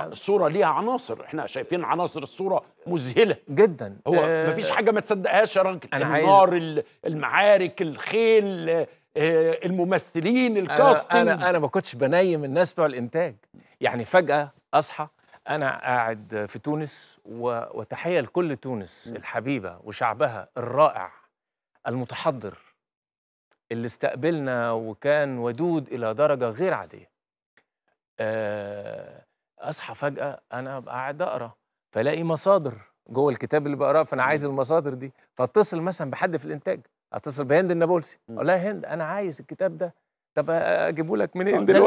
الصورة ليها عناصر. إحنا شايفين عناصر الصورة مذهلة. جدا. هو آه، مفيش حاجة ما تصدقهاش يا راجل أنا النار ال- المعارك الخيل آه، الممثلين الكاستنج أنا أنا ما كنتش بنيم الناس بتوع الإنتاج. يعني فجأة أصحى أنا قاعد في تونس و- وتحية لكل تونس. الحبيبة وشعبها الرائع المتحضر اللي استقبلنا وكان ودود إلى درجة غير عادية. آه، أصحى فجأة أنا قاعد أقرأ فلاقي مصادر جوه الكتاب اللي بقراه فأنا عايز المصادر دي. فاتصل مثلا بحد في الإنتاج أتصل بهند النابلسي. أقول لها هند أنا عايز الكتاب ده. طب أجيبه لك منين دلوقتي؟